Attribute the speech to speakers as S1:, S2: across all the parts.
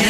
S1: you.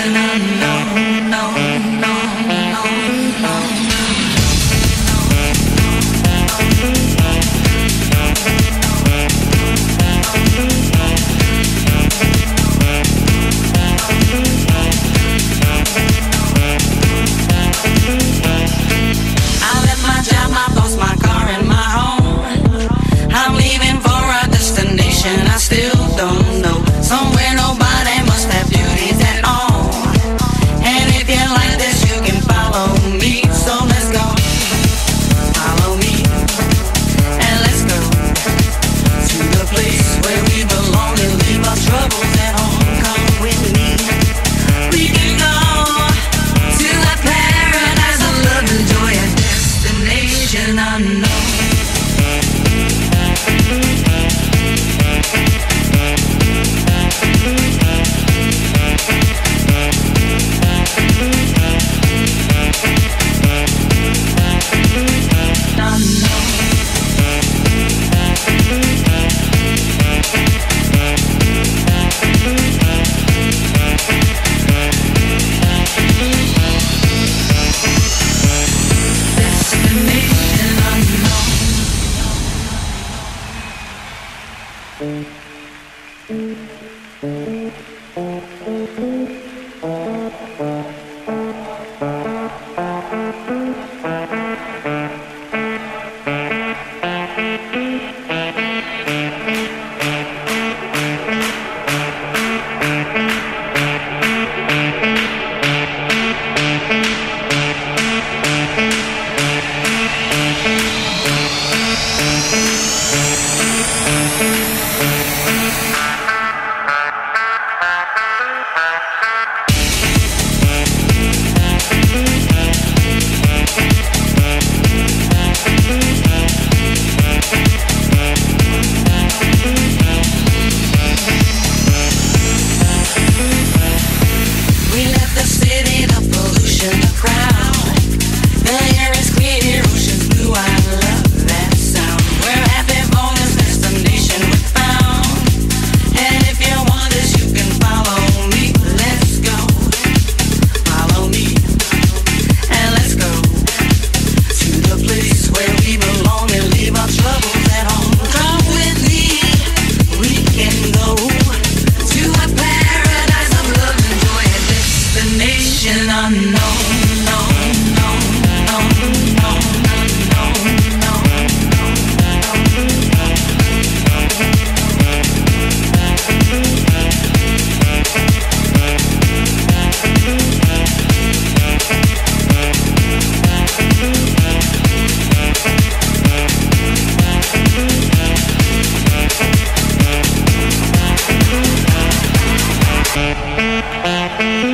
S1: Thank you. Mm-hmm.